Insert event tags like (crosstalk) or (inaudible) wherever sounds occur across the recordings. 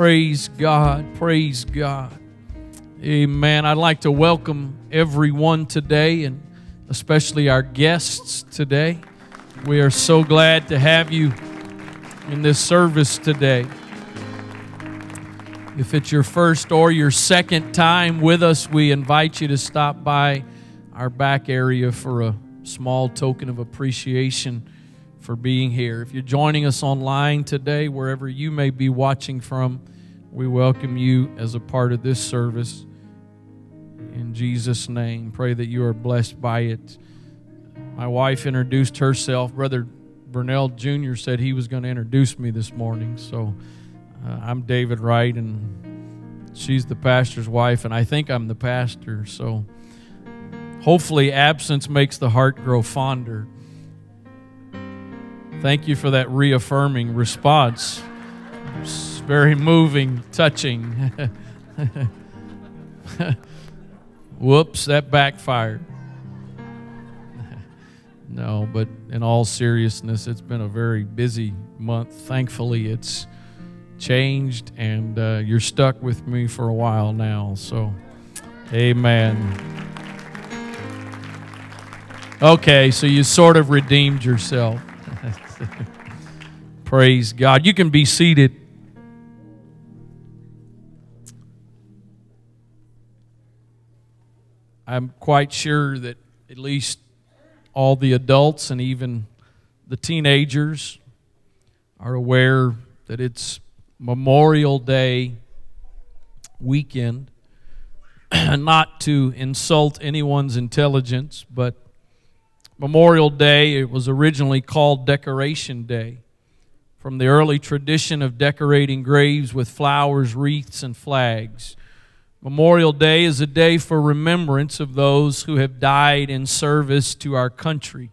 Praise God. Praise God. Amen. I'd like to welcome everyone today and especially our guests today. We are so glad to have you in this service today. If it's your first or your second time with us, we invite you to stop by our back area for a small token of appreciation for being here. If you're joining us online today, wherever you may be watching from, we welcome you as a part of this service. In Jesus' name, pray that you are blessed by it. My wife introduced herself. Brother Burnell Jr. said he was going to introduce me this morning. So uh, I'm David Wright, and she's the pastor's wife, and I think I'm the pastor. So hopefully, absence makes the heart grow fonder. Thank you for that reaffirming response. It's very moving, touching. (laughs) Whoops, that backfired. (laughs) no, but in all seriousness, it's been a very busy month. Thankfully, it's changed, and uh, you're stuck with me for a while now. So, amen. Okay, so you sort of redeemed yourself. (laughs) Praise God. You can be seated. I'm quite sure that at least all the adults and even the teenagers are aware that it's Memorial Day weekend. (clears throat) Not to insult anyone's intelligence, but Memorial Day, it was originally called Decoration Day, from the early tradition of decorating graves with flowers, wreaths, and flags. Memorial Day is a day for remembrance of those who have died in service to our country.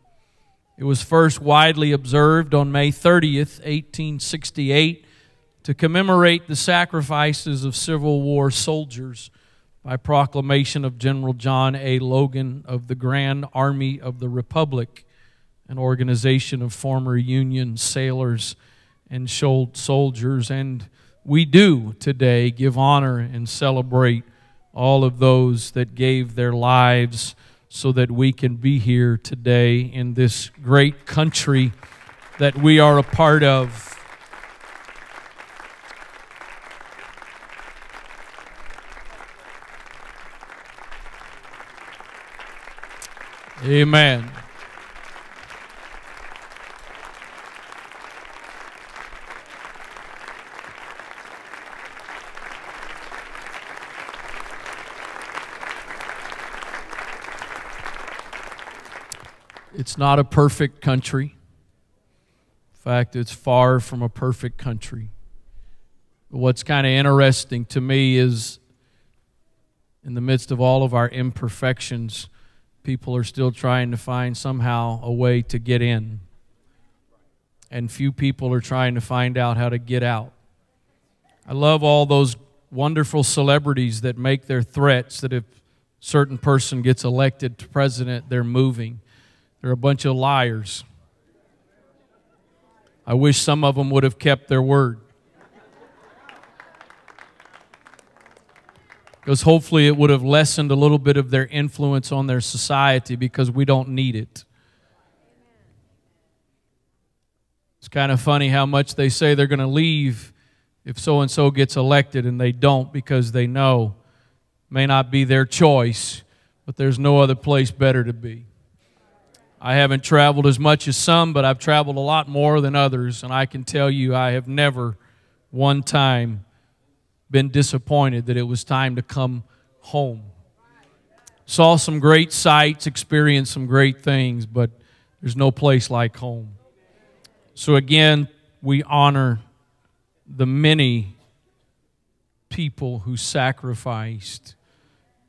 It was first widely observed on May 30th, 1868, to commemorate the sacrifices of Civil War soldiers by proclamation of General John A. Logan of the Grand Army of the Republic, an organization of former Union sailors and soldiers. And we do today give honor and celebrate all of those that gave their lives so that we can be here today in this great country that we are a part of. Amen. It's not a perfect country. In fact, it's far from a perfect country. But what's kind of interesting to me is in the midst of all of our imperfections, people are still trying to find somehow a way to get in. And few people are trying to find out how to get out. I love all those wonderful celebrities that make their threats that if certain person gets elected to president, they're moving. They're a bunch of liars. I wish some of them would have kept their word. Because hopefully it would have lessened a little bit of their influence on their society because we don't need it. It's kind of funny how much they say they're going to leave if so and so gets elected and they don't because they know may not be their choice, but there's no other place better to be. I haven't traveled as much as some, but I've traveled a lot more than others, and I can tell you I have never one time been disappointed that it was time to come home. Saw some great sights, experienced some great things, but there's no place like home. So again, we honor the many people who sacrificed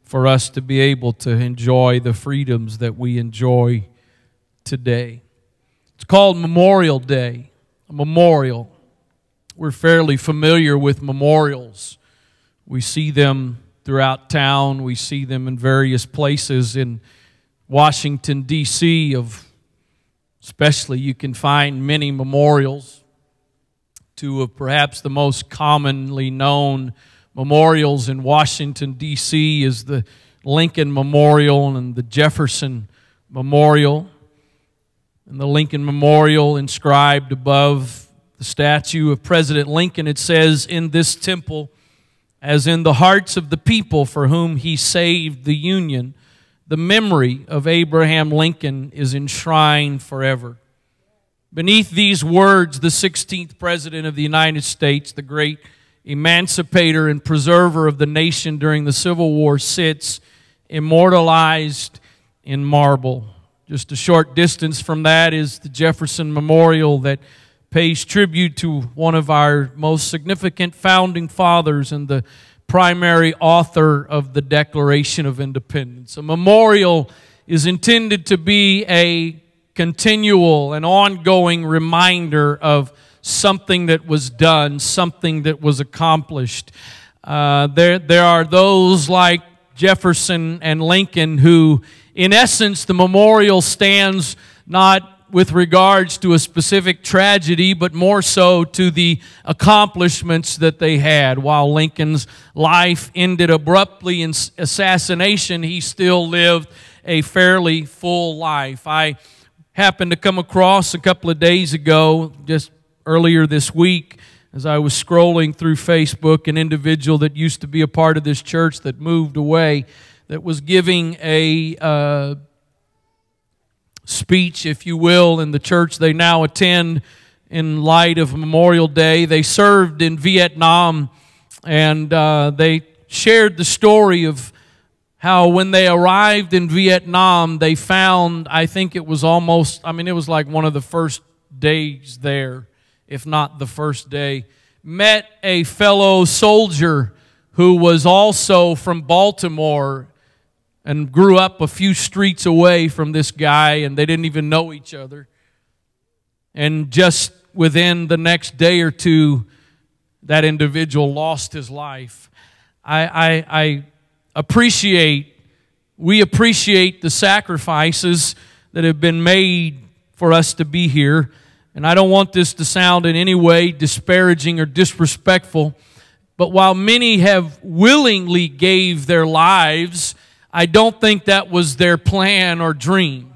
for us to be able to enjoy the freedoms that we enjoy today. It's called Memorial Day, a memorial we're fairly familiar with memorials. We see them throughout town, we see them in various places in Washington, D.C., of especially you can find many memorials two of perhaps the most commonly known memorials in Washington, D.C., is the Lincoln Memorial and the Jefferson Memorial. And the Lincoln Memorial inscribed above the statue of President Lincoln, it says, In this temple, as in the hearts of the people for whom he saved the Union, the memory of Abraham Lincoln is enshrined forever. Beneath these words, the 16th President of the United States, the great emancipator and preserver of the nation during the Civil War, sits immortalized in marble. Just a short distance from that is the Jefferson Memorial that pays tribute to one of our most significant founding fathers and the primary author of the Declaration of Independence. A memorial is intended to be a continual and ongoing reminder of something that was done, something that was accomplished. Uh, there, there are those like Jefferson and Lincoln who, in essence, the memorial stands not with regards to a specific tragedy, but more so to the accomplishments that they had. While Lincoln's life ended abruptly in assassination, he still lived a fairly full life. I happened to come across a couple of days ago, just earlier this week, as I was scrolling through Facebook, an individual that used to be a part of this church that moved away, that was giving a uh, speech, if you will, in the church they now attend in light of Memorial Day. They served in Vietnam and uh, they shared the story of how when they arrived in Vietnam, they found, I think it was almost, I mean, it was like one of the first days there, if not the first day, met a fellow soldier who was also from Baltimore and grew up a few streets away from this guy, and they didn't even know each other. And just within the next day or two, that individual lost his life. I, I, I appreciate, we appreciate the sacrifices that have been made for us to be here. And I don't want this to sound in any way disparaging or disrespectful. But while many have willingly gave their lives, I don't think that was their plan or dream.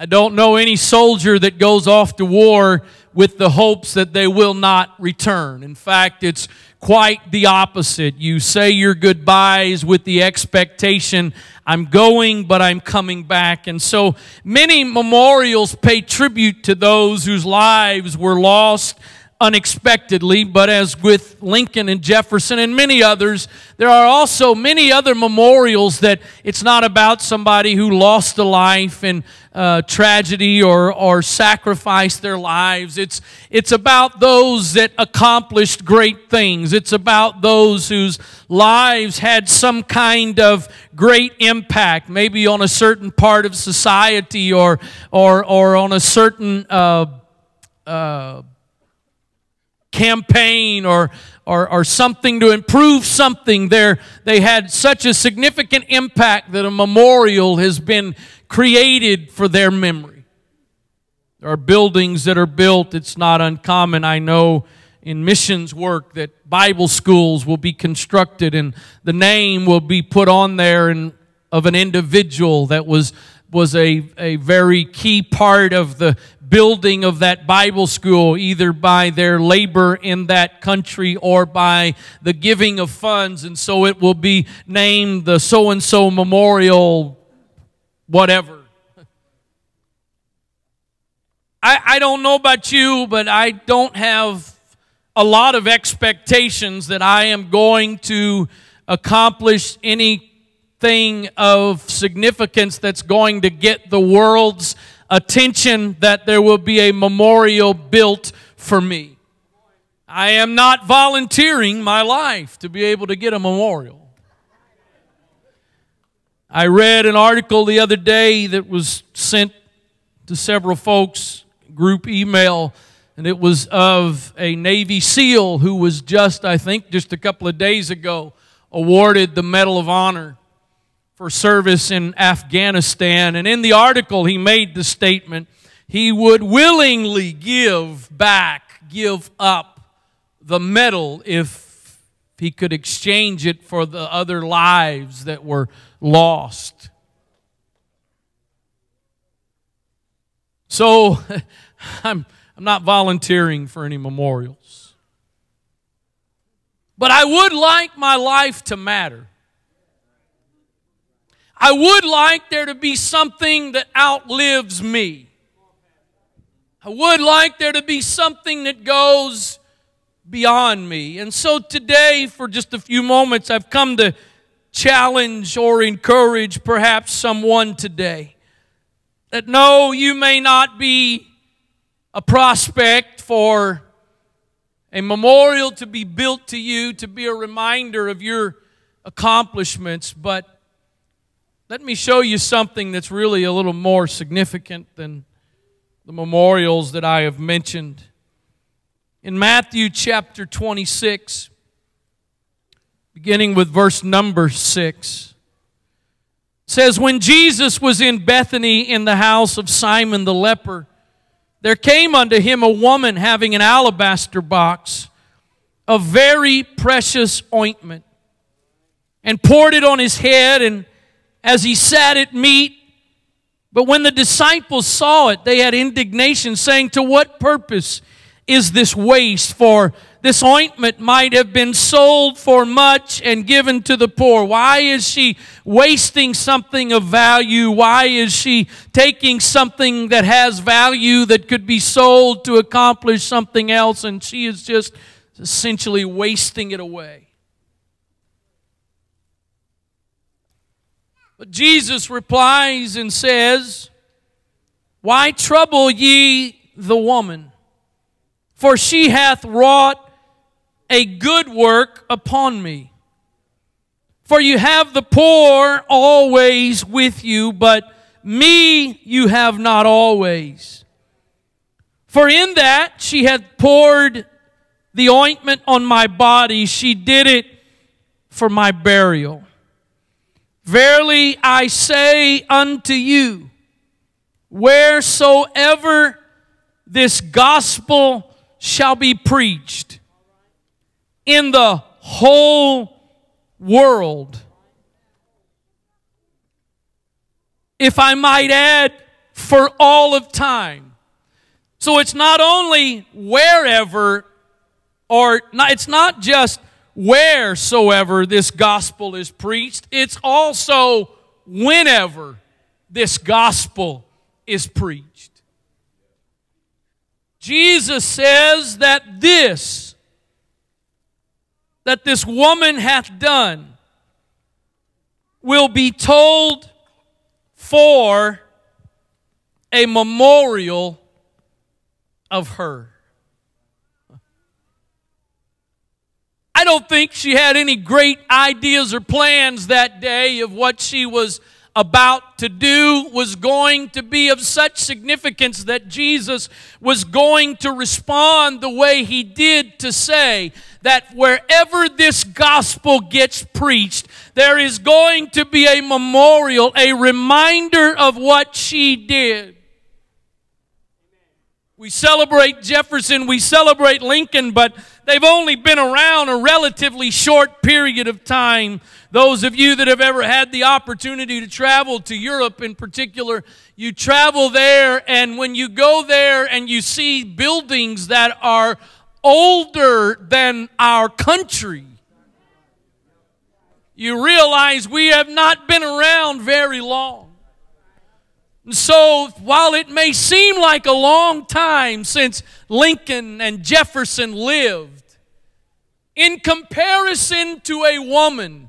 I don't know any soldier that goes off to war with the hopes that they will not return. In fact, it's quite the opposite. You say your goodbyes with the expectation, I'm going, but I'm coming back. And so many memorials pay tribute to those whose lives were lost unexpectedly, but as with Lincoln and Jefferson and many others, there are also many other memorials that it's not about somebody who lost a life in uh, tragedy or, or sacrificed their lives. It's, it's about those that accomplished great things. It's about those whose lives had some kind of great impact, maybe on a certain part of society or, or, or on a certain uh, uh, campaign or, or, or something to improve something. There, they had such a significant impact that a memorial has been created for their memory. There are buildings that are built. It's not uncommon, I know, in missions work that Bible schools will be constructed and the name will be put on there and, of an individual that was was a, a very key part of the building of that Bible school, either by their labor in that country or by the giving of funds. And so it will be named the so and so memorial, whatever. I, I don't know about you, but I don't have a lot of expectations that I am going to accomplish anything of significance that's going to get the world's attention that there will be a memorial built for me. I am not volunteering my life to be able to get a memorial. I read an article the other day that was sent to several folks, group email, and it was of a Navy SEAL who was just, I think, just a couple of days ago, awarded the Medal of Honor for service in Afghanistan. And in the article, he made the statement he would willingly give back, give up the medal if he could exchange it for the other lives that were lost. So (laughs) I'm, I'm not volunteering for any memorials. But I would like my life to matter. I would like there to be something that outlives me. I would like there to be something that goes beyond me. And so today, for just a few moments, I've come to challenge or encourage perhaps someone today that no, you may not be a prospect for a memorial to be built to you, to be a reminder of your accomplishments, but let me show you something that's really a little more significant than the memorials that I have mentioned. In Matthew chapter 26, beginning with verse number 6, says, When Jesus was in Bethany in the house of Simon the leper, there came unto him a woman having an alabaster box of very precious ointment, and poured it on his head and as he sat at meat. But when the disciples saw it, they had indignation, saying, To what purpose is this waste? For this ointment might have been sold for much and given to the poor. Why is she wasting something of value? Why is she taking something that has value that could be sold to accomplish something else? And she is just essentially wasting it away. But Jesus replies and says, Why trouble ye the woman? For she hath wrought a good work upon me. For you have the poor always with you, but me you have not always. For in that she had poured the ointment on my body, she did it for my burial. Verily I say unto you, wheresoever this gospel shall be preached in the whole world, if I might add, for all of time. So it's not only wherever, or not, it's not just wheresoever this gospel is preached, it's also whenever this gospel is preached. Jesus says that this, that this woman hath done, will be told for a memorial of her. I don't think she had any great ideas or plans that day of what she was about to do was going to be of such significance that Jesus was going to respond the way he did to say that wherever this gospel gets preached, there is going to be a memorial, a reminder of what she did. We celebrate Jefferson, we celebrate Lincoln, but they've only been around a relatively short period of time. Those of you that have ever had the opportunity to travel to Europe in particular, you travel there, and when you go there and you see buildings that are older than our country, you realize we have not been around very long. So, while it may seem like a long time since Lincoln and Jefferson lived, in comparison to a woman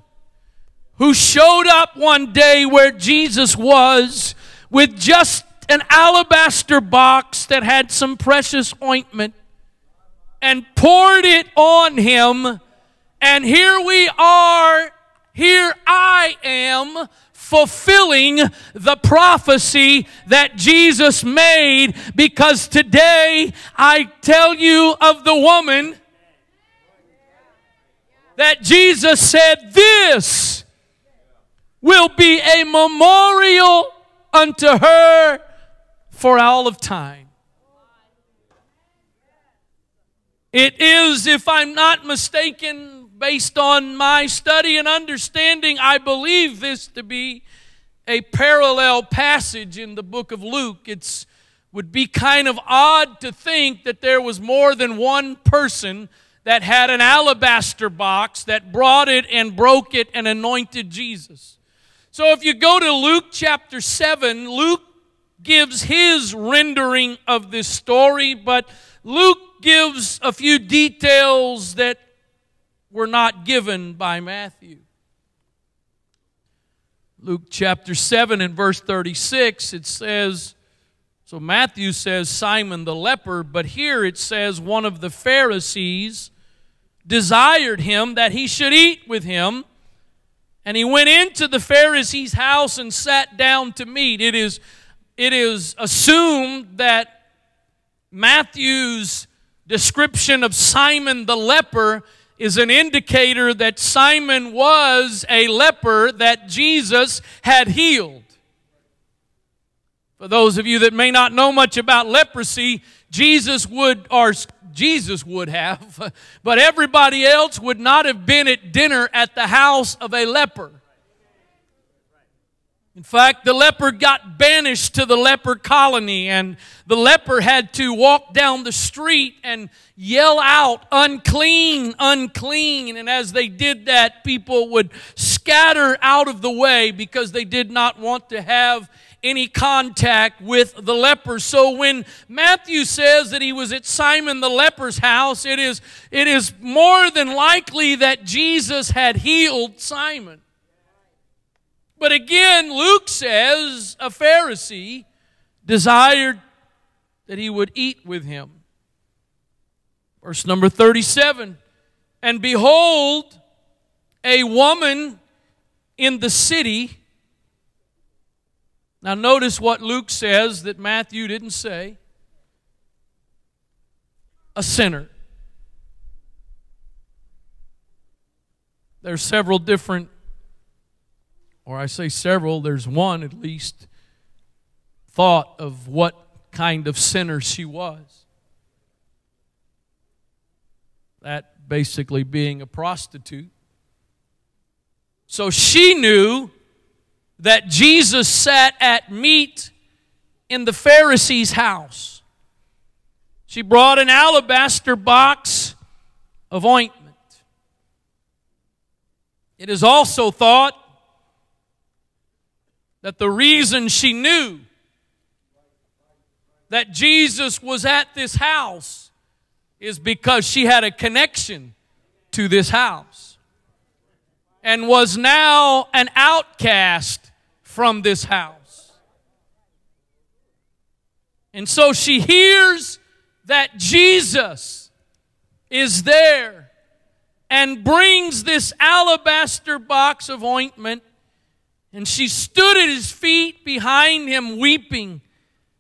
who showed up one day where Jesus was with just an alabaster box that had some precious ointment and poured it on him, and here we are, here I am fulfilling the prophecy that Jesus made because today I tell you of the woman that Jesus said, This will be a memorial unto her for all of time. It is, if I'm not mistaken, based on my study and understanding, I believe this to be a parallel passage in the book of Luke. It's would be kind of odd to think that there was more than one person that had an alabaster box that brought it and broke it and anointed Jesus. So if you go to Luke chapter 7, Luke gives his rendering of this story, but Luke gives a few details that were not given by Matthew. Luke chapter 7 and verse 36, it says, so Matthew says Simon the leper, but here it says one of the Pharisees desired him that he should eat with him. And he went into the Pharisee's house and sat down to meat. It is, it is assumed that Matthew's description of Simon the leper is an indicator that Simon was a leper that Jesus had healed. For those of you that may not know much about leprosy, Jesus would, or Jesus would have, (laughs) but everybody else would not have been at dinner at the house of a leper. In fact, the leper got banished to the leper colony, and the leper had to walk down the street and yell out, unclean, unclean. And as they did that, people would scatter out of the way because they did not want to have any contact with the leper. So when Matthew says that he was at Simon the leper's house, it is, it is more than likely that Jesus had healed Simon. But again, Luke says a Pharisee desired that he would eat with him. Verse number 37 And behold, a woman in the city now, notice what Luke says that Matthew didn't say a sinner. There's several different, or I say several, there's one at least, thought of what kind of sinner she was. That basically being a prostitute. So she knew that Jesus sat at meat in the Pharisee's house. She brought an alabaster box of ointment. It is also thought that the reason she knew that Jesus was at this house is because she had a connection to this house and was now an outcast from this house. And so she hears that Jesus is there and brings this alabaster box of ointment. And she stood at his feet behind him, weeping,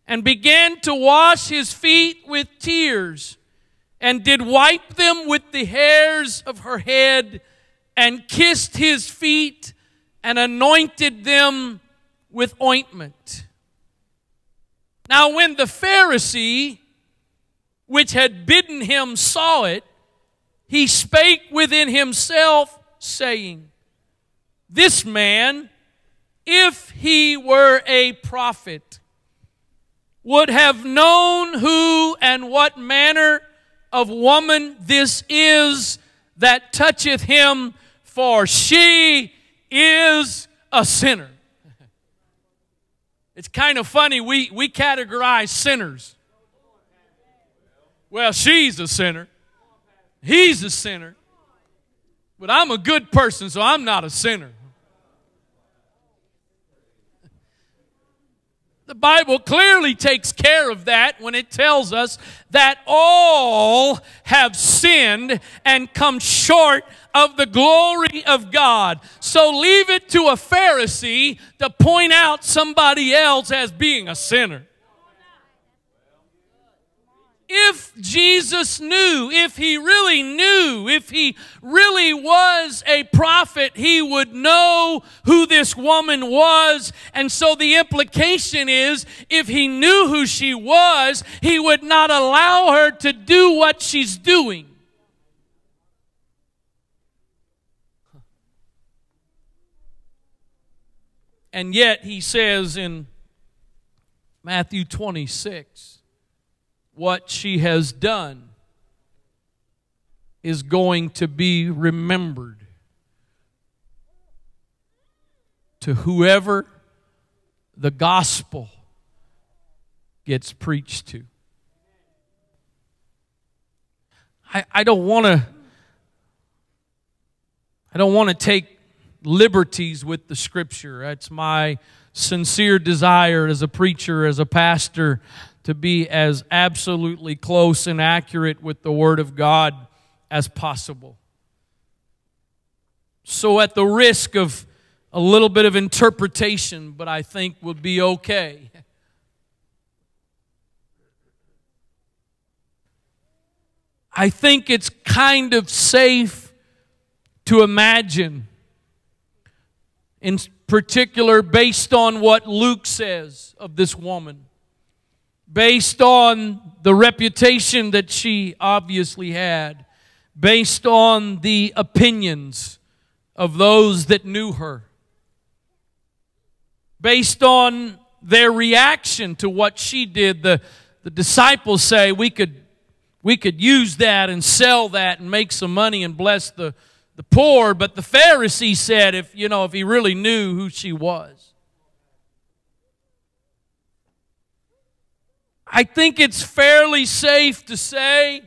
and began to wash his feet with tears, and did wipe them with the hairs of her head, and kissed his feet, and anointed them with ointment. Now, when the Pharisee, which had bidden him, saw it, he spake within himself, saying, This man, if he were a prophet, would have known who and what manner of woman this is that toucheth him, for she is a sinner. It's kind of funny, we, we categorize sinners. Well, she's a sinner. He's a sinner. But I'm a good person, so I'm not a sinner. The Bible clearly takes care of that when it tells us that all have sinned and come short of the glory of God. So leave it to a Pharisee to point out somebody else as being a sinner. If Jesus knew, if he really knew, if he really was a prophet, he would know who this woman was. And so the implication is if he knew who she was, he would not allow her to do what she's doing. And yet he says in Matthew 26, what she has done is going to be remembered to whoever the gospel gets preached to. I, I don't want to I don't want to take liberties with the scripture. That's my sincere desire as a preacher, as a pastor, to be as absolutely close and accurate with the Word of God as possible. So, at the risk of a little bit of interpretation, but I think would be okay. I think it's kind of safe to imagine, in particular, based on what Luke says of this woman, based on the reputation that she obviously had, based on the opinions of those that knew her, based on their reaction to what she did. The, the disciples say we could, we could use that and sell that and make some money and bless the, the poor. But the Pharisee said if, you know, if he really knew who she was, I think it's fairly safe to say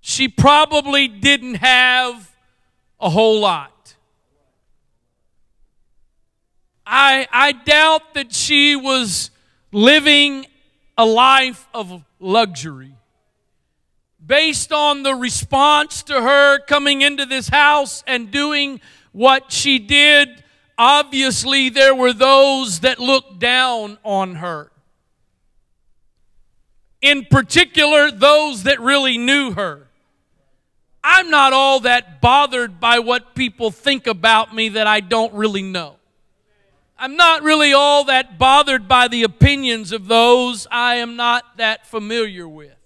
she probably didn't have a whole lot. I, I doubt that she was living a life of luxury. Based on the response to her coming into this house and doing what she did, obviously there were those that looked down on her in particular those that really knew her. I'm not all that bothered by what people think about me that I don't really know. I'm not really all that bothered by the opinions of those I am not that familiar with.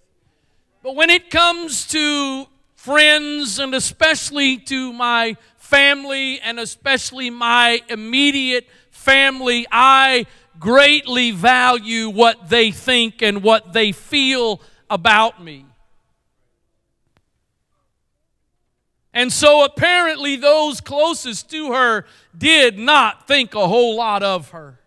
But when it comes to friends and especially to my family and especially my immediate family, I greatly value what they think and what they feel about me. And so apparently, those closest to her did not think a whole lot of her.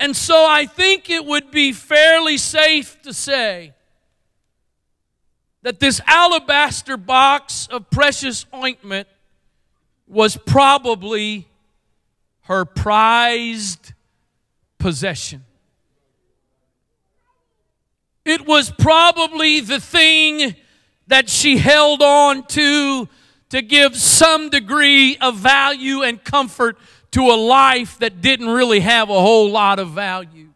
And so I think it would be fairly safe to say that this alabaster box of precious ointment was probably her prized possession. It was probably the thing that she held on to to give some degree of value and comfort to a life that didn't really have a whole lot of value.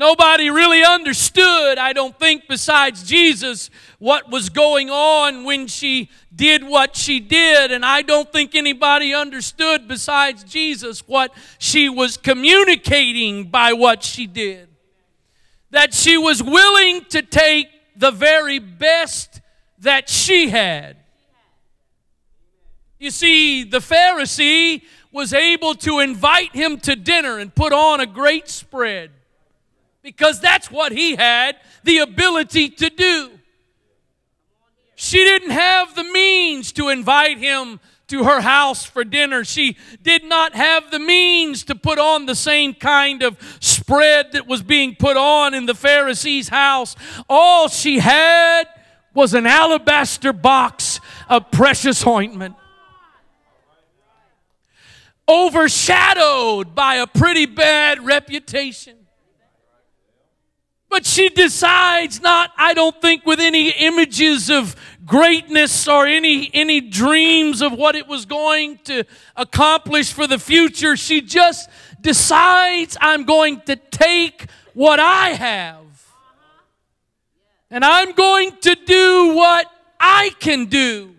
Nobody really understood, I don't think, besides Jesus, what was going on when she did what she did. And I don't think anybody understood, besides Jesus, what she was communicating by what she did. That she was willing to take the very best that she had. You see, the Pharisee was able to invite him to dinner and put on a great spread because that's what he had the ability to do. She didn't have the means to invite him to her house for dinner. She did not have the means to put on the same kind of spread that was being put on in the Pharisee's house. All she had was an alabaster box of precious ointment. Overshadowed by a pretty bad reputation. But she decides not, I don't think, with any images of greatness or any, any dreams of what it was going to accomplish for the future. She just decides I'm going to take what I have and I'm going to do what I can do.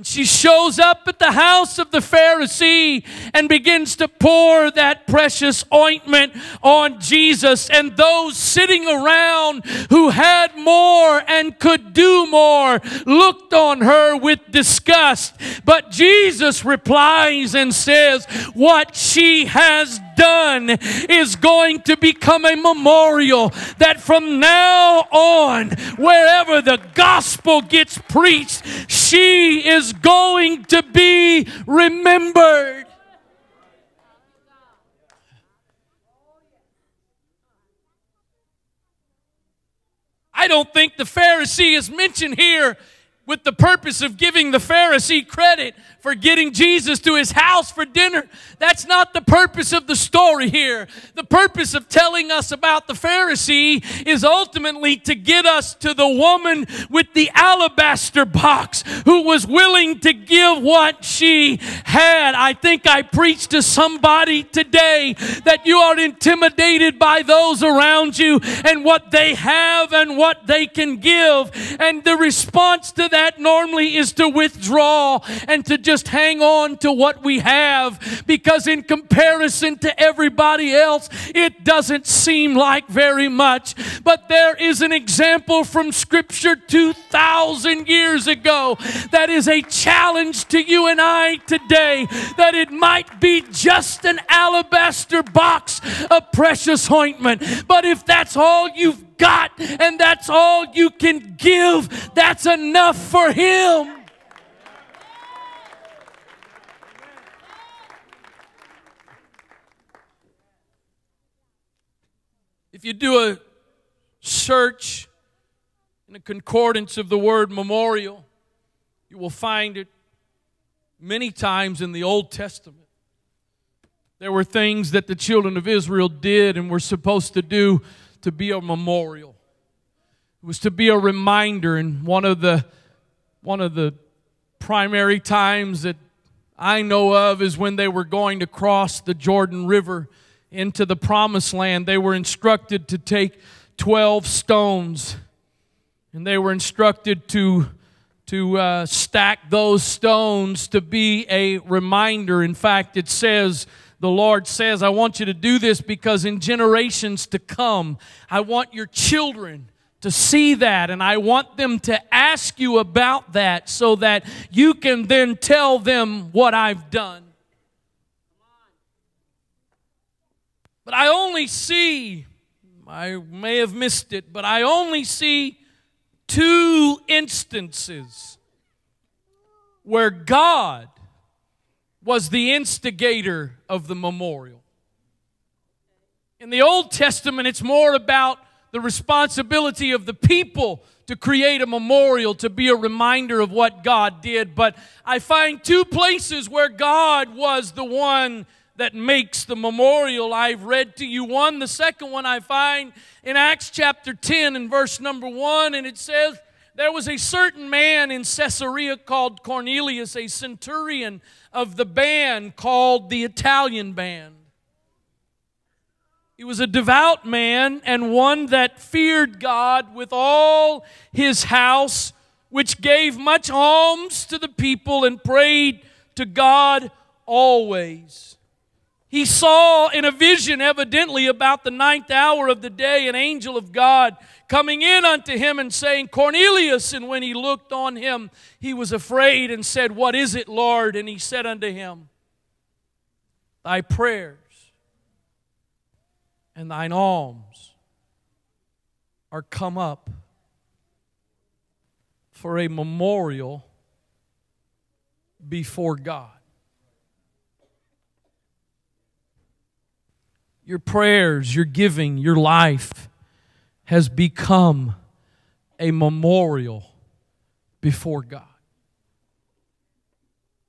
And she shows up at the house of the Pharisee and begins to pour that precious ointment on Jesus. And those sitting around who had more and could do more looked on her with disgust. But Jesus replies and says, What she has done is going to become a memorial that from now on, wherever the gospel gets preached, she is going to be remembered. I don't think the Pharisee is mentioned here with the purpose of giving the Pharisee credit for getting Jesus to his house for dinner. That's not the purpose of the story here. The purpose of telling us about the Pharisee is ultimately to get us to the woman with the alabaster box who was willing to give what she had. I think I preached to somebody today that you are intimidated by those around you and what they have and what they can give. And the response to that normally is to withdraw and to just hang on to what we have because, in comparison to everybody else, it doesn't seem like very much. But there is an example from Scripture 2,000 years ago that is a challenge to you and I today that it might be just an alabaster box of precious ointment. But if that's all you've got and that's all you can give, that's enough for Him. If you do a search in a concordance of the word memorial, you will find it many times in the Old Testament. There were things that the children of Israel did and were supposed to do to be a memorial. It was to be a reminder, and one of the one of the primary times that I know of is when they were going to cross the Jordan River into the promised land, they were instructed to take 12 stones and they were instructed to, to uh, stack those stones to be a reminder. In fact, it says, the Lord says, I want you to do this because in generations to come, I want your children to see that and I want them to ask you about that so that you can then tell them what I've done. But I only see, I may have missed it, but I only see two instances where God was the instigator of the memorial. In the Old Testament, it's more about the responsibility of the people to create a memorial, to be a reminder of what God did. But I find two places where God was the one that makes the memorial I've read to you. One, the second one I find in Acts chapter 10 and verse number 1, and it says, There was a certain man in Caesarea called Cornelius, a centurion of the band called the Italian band. He was a devout man and one that feared God with all his house, which gave much alms to the people and prayed to God always. He saw in a vision, evidently about the ninth hour of the day, an angel of God coming in unto him and saying, Cornelius. And when he looked on him, he was afraid and said, What is it, Lord? And he said unto him, Thy prayers and thine alms are come up for a memorial before God. Your prayers, your giving, your life has become a memorial before God.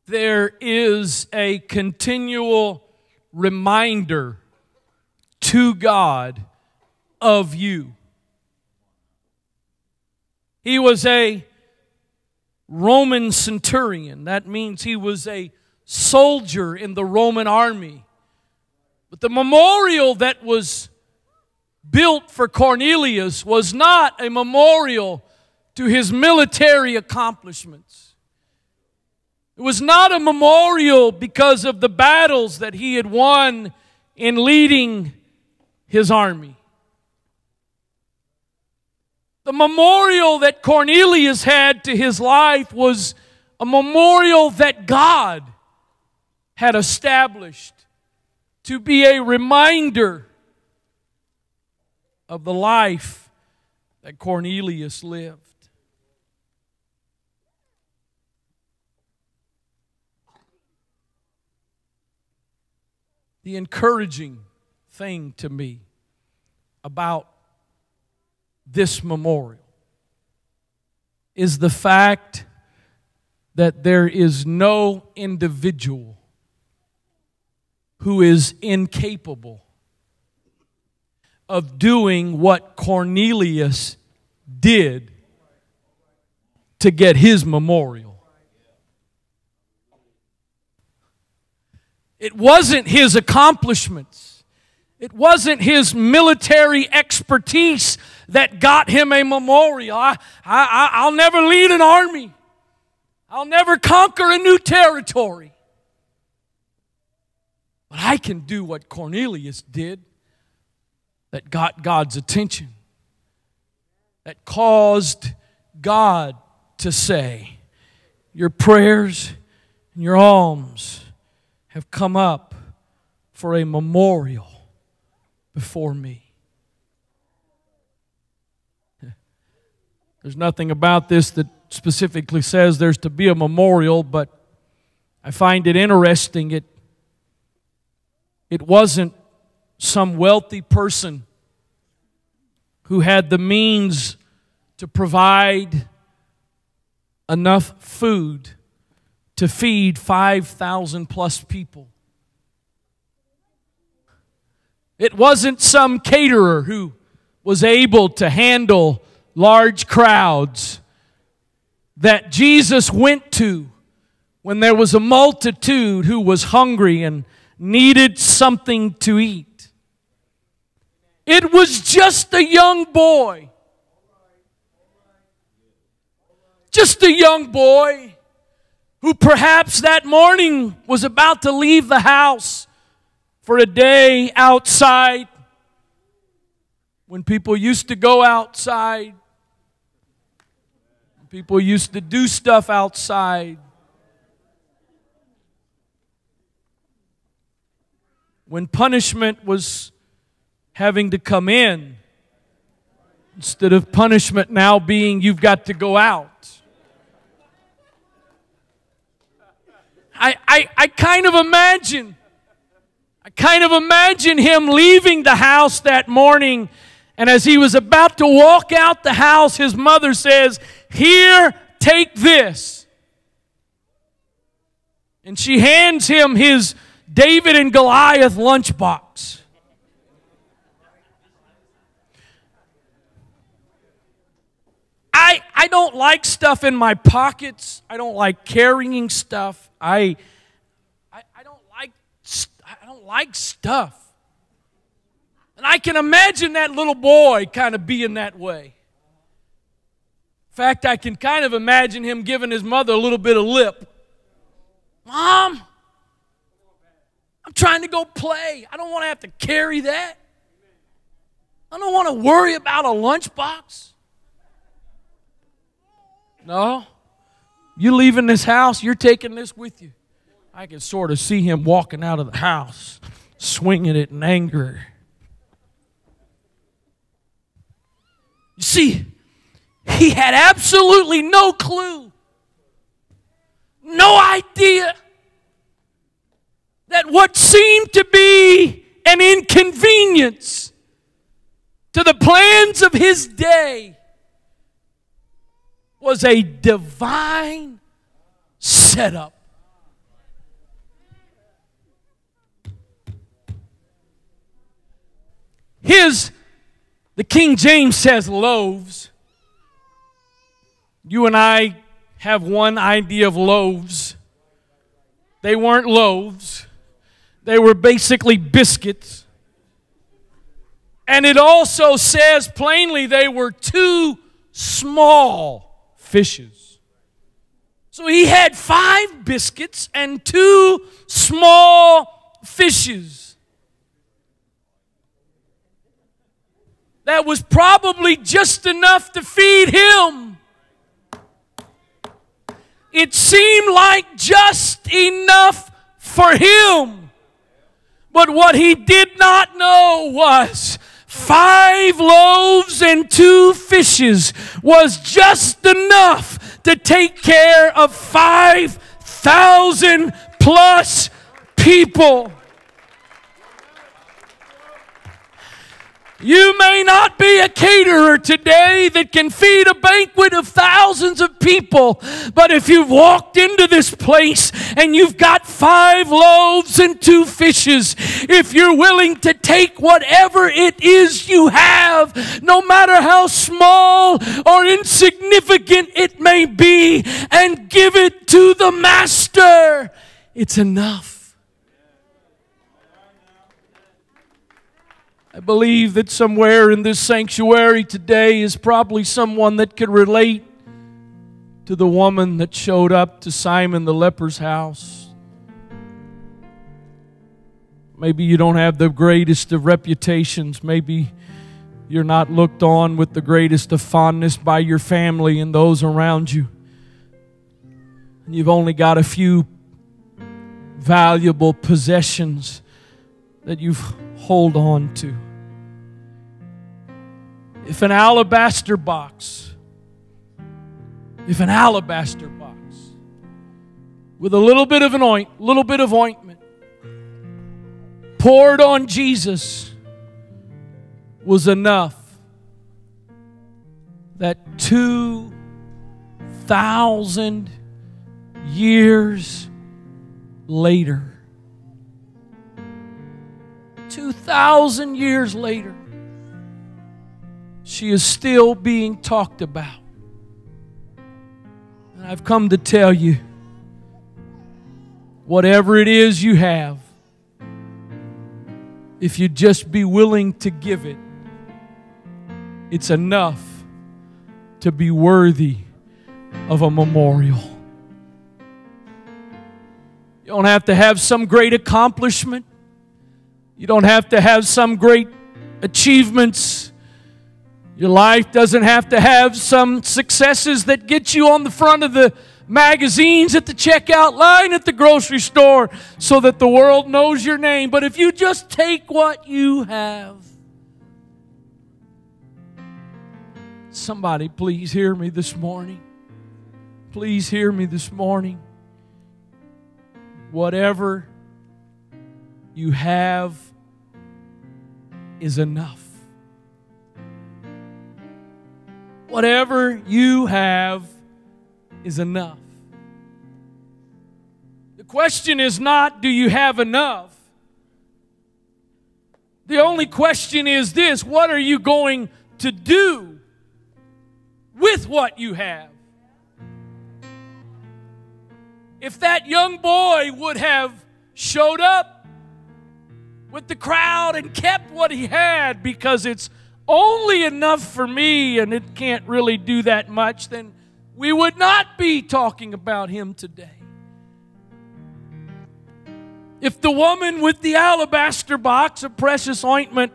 There is a continual reminder to God of you. He was a Roman centurion. That means he was a soldier in the Roman army But the memorial that was built for Cornelius was not a memorial to his military accomplishments. It was not a memorial because of the battles that he had won in leading his army. The memorial that Cornelius had to his life was a memorial that God had established to be a reminder of the life that Cornelius lived. The encouraging thing to me about this memorial is the fact that there is no individual who is incapable of doing what Cornelius did to get his memorial. It wasn't his accomplishments. It wasn't his military expertise that got him a memorial. I, I, I'll never lead an army. I'll never conquer a new territory. But I can do what Cornelius did that got God's attention, that caused God to say, Your prayers and your alms have come up for a memorial before me. There's nothing about this that specifically says there's to be a memorial, but I find it interesting. It it wasn't some wealthy person who had the means to provide enough food to feed 5,000 plus people. It wasn't some caterer who was able to handle large crowds that Jesus went to when there was a multitude who was hungry and needed something to eat. It was just a young boy. Just a young boy who perhaps that morning was about to leave the house for a day outside when people used to go outside, people used to do stuff outside. When punishment was having to come in instead of punishment now being you've got to go out. I, I, I kind of imagine, I kind of imagine him leaving the house that morning, and as he was about to walk out the house, his mother says, Here, take this. And she hands him his David and Goliath lunchbox. I, I don't like stuff in my pockets. I don't like carrying stuff. I, I, I don't like I don't like stuff. And I can imagine that little boy kind of being that way. In fact, I can kind of imagine him giving his mother a little bit of lip. Mom, I'm trying to go play. I don't want to have to carry that. I don't want to worry about a lunchbox. No. You leaving this house, you're taking this with you. I can sort of see him walking out of the house, swinging it in anger. You see, he had absolutely no clue, no idea that what seemed to be an inconvenience to the plans of his day was a divine setup. His, the King James says loaves. You and I have one idea of loaves. They weren't loaves. They were basically biscuits. And it also says plainly they were two small fishes. So he had five biscuits and two small fishes. That was probably just enough to feed him. It seemed like just enough for him. But what he did not know was five loaves and two fishes was just enough to take care of 5,000 plus people. You may not be a caterer today that can feed a banquet of thousands of people, but if you've walked into this place and you've got five loaves and two fishes, if you're willing to take whatever it is you have, no matter how small or insignificant it may be, and give it to the Master, it's enough. I believe that somewhere in this sanctuary today is probably someone that could relate to the woman that showed up to Simon the leper's house. Maybe you don't have the greatest of reputations. Maybe you're not looked on with the greatest of fondness by your family and those around you. And you've only got a few valuable possessions that you've hold on to. If an alabaster box, if an alabaster box with a little bit of an oint, little bit of ointment poured on Jesus was enough that 2,000 years later 2,000 years later, she is still being talked about. And I've come to tell you whatever it is you have, if you just be willing to give it, it's enough to be worthy of a memorial. You don't have to have some great accomplishment. You don't have to have some great achievements. Your life doesn't have to have some successes that get you on the front of the magazines at the checkout line at the grocery store so that the world knows your name. But if you just take what you have, somebody please hear me this morning. Please hear me this morning. Whatever you have is enough. Whatever you have is enough. The question is not, do you have enough? The only question is this what are you going to do with what you have? If that young boy would have showed up with the crowd and kept what he had because it's only enough for me and it can't really do that much, then we would not be talking about him today. If the woman with the alabaster box of precious ointment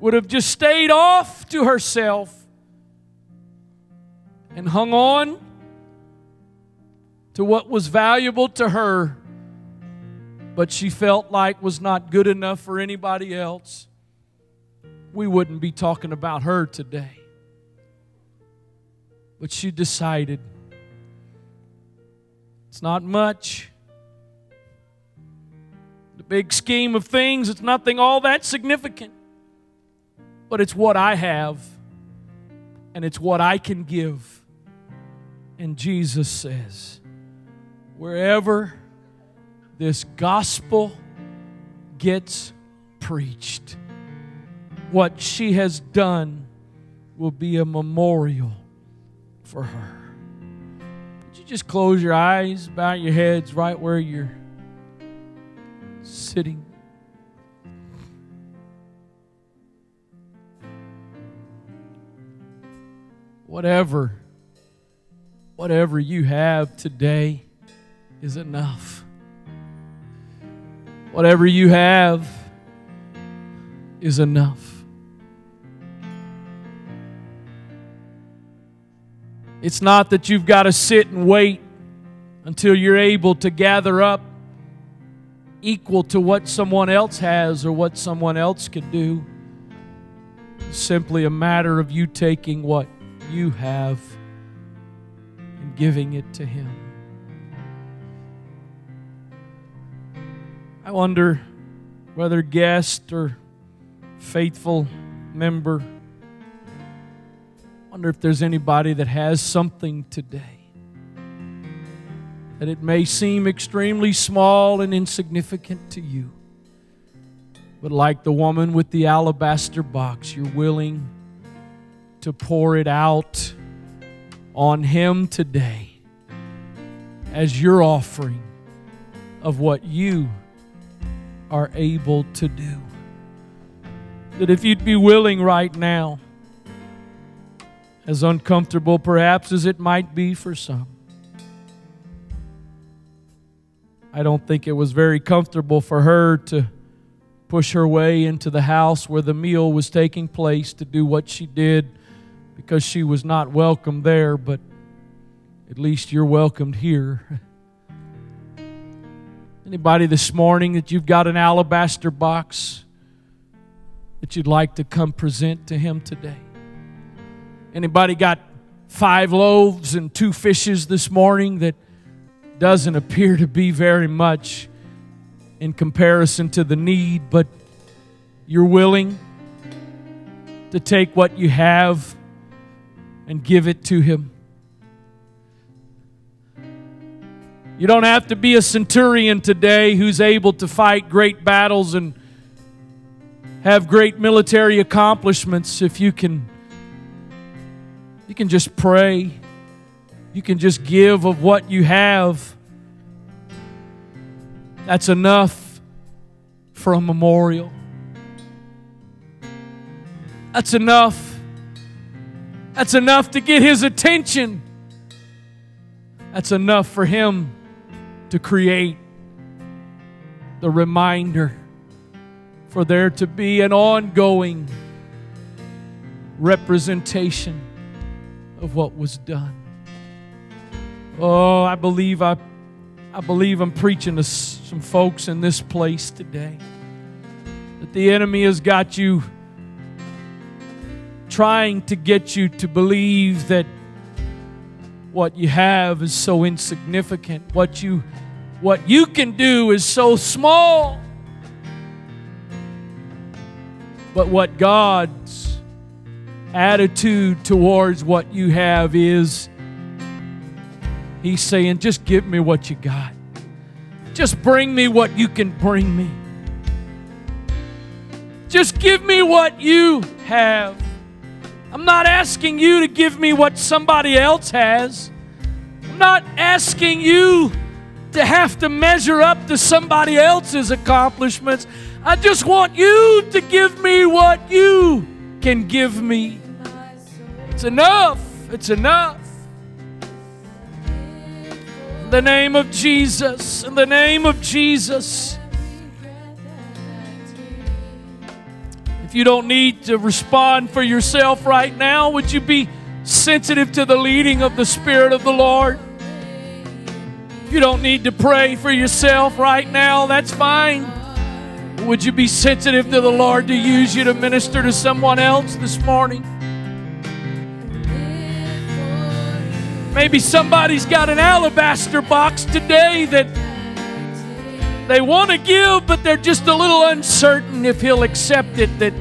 would have just stayed off to herself and hung on to what was valuable to her, but she felt like was not good enough for anybody else, we wouldn't be talking about her today. But she decided it's not much. The big scheme of things, it's nothing all that significant. But it's what I have, and it's what I can give. And Jesus says, wherever this gospel gets preached. What she has done will be a memorial for her. Would you just close your eyes, bow your heads right where you're sitting? sitting. Whatever, whatever you have today is enough. Whatever you have is enough. It's not that you've got to sit and wait until you're able to gather up equal to what someone else has or what someone else can do. It's simply a matter of you taking what you have and giving it to Him. I wonder whether guest or faithful member wonder if there's anybody that has something today that it may seem extremely small and insignificant to you. But like the woman with the alabaster box, you're willing to pour it out on Him today as your offering of what you are able to do. That if you'd be willing right now, as uncomfortable perhaps as it might be for some. I don't think it was very comfortable for her to push her way into the house where the meal was taking place to do what she did because she was not welcome there, but at least you're welcomed here. (laughs) Anybody this morning that you've got an alabaster box that you'd like to come present to Him today? Anybody got five loaves and two fishes this morning that doesn't appear to be very much in comparison to the need, but you're willing to take what you have and give it to Him? You don't have to be a centurion today who's able to fight great battles and have great military accomplishments if you can you can just pray. You can just give of what you have. That's enough for a memorial. That's enough. That's enough to get his attention. That's enough for him to create the reminder for there to be an ongoing representation of what was done. Oh, I believe I, I believe I'm preaching to some folks in this place today that the enemy has got you trying to get you to believe that what you have is so insignificant. What you what you can do is so small. But what God's attitude towards what you have is He's saying, just give me what you got. Just bring me what you can bring me. Just give me what you have. I'm not asking you to give me what somebody else has. I'm not asking you to have to measure up to somebody else's accomplishments. I just want you to give me what you can give me. It's enough. It's enough. In the name of Jesus. In the name of Jesus. If you don't need to respond for yourself right now, would you be sensitive to the leading of the Spirit of the Lord? You don't need to pray for yourself right now, that's fine. Would you be sensitive to the Lord to use you to minister to someone else this morning? Maybe somebody's got an alabaster box today that they want to give, but they're just a little uncertain if He'll accept it. That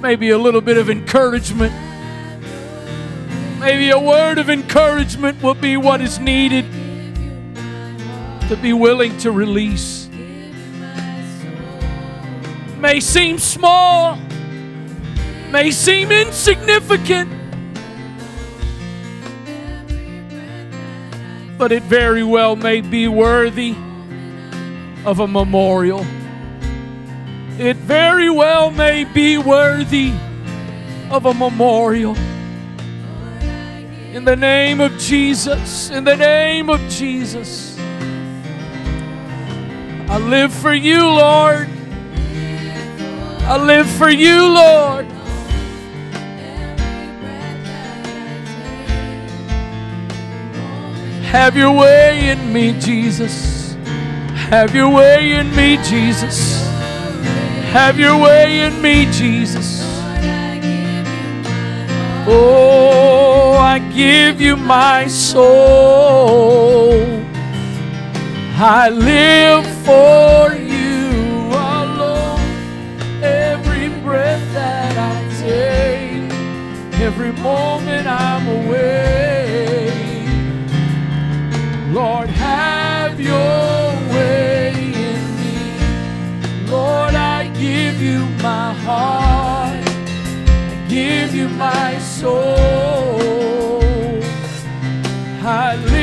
maybe a little bit of encouragement, maybe a word of encouragement will be what is needed to be willing to release. May seem small, may seem insignificant but it very well may be worthy of a memorial. it very well may be worthy of a memorial. In the name of Jesus, in the name of Jesus, I live for you, Lord. I live for you, Lord. Have your way in me, Jesus. Have your way in me, Jesus. Have your way in me, Jesus. Oh, I give you my soul. I live for you alone. Every breath that I take, every moment I'm away. Lord, have your way in me. Lord, I give you my heart. I give you my soul. I live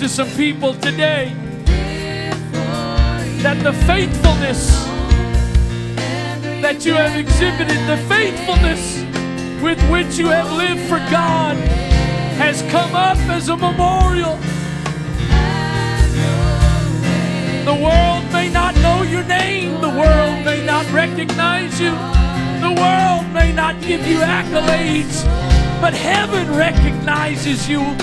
to some people today that the faithfulness that you have exhibited, the faithfulness with which you have lived for God, has come up as a memorial. The world may not know your name, the world may not recognize you, the world may not give you accolades, but heaven recognizes you.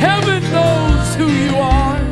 Heaven knows who you are.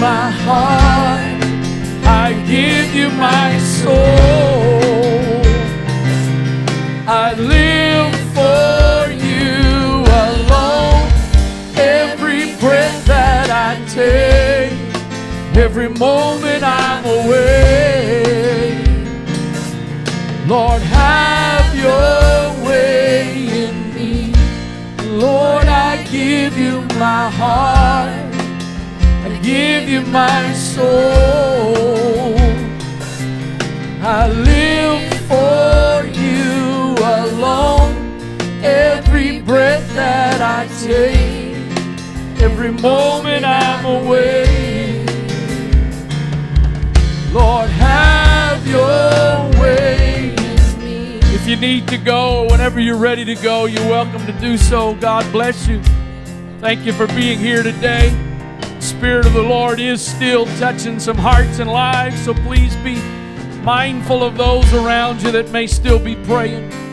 My heart. I give you my soul. I live for you alone. Every breath that I take, every moment I'm away. Lord, have your way in me. Lord, I give you my heart give you my soul. I live for you alone. Every breath that I take, every moment I'm away. Lord, have your way me. If you need to go, whenever you're ready to go, you're welcome to do so. God bless you. Thank you for being here today. Spirit of the Lord is still touching some hearts and lives, so please be mindful of those around you that may still be praying.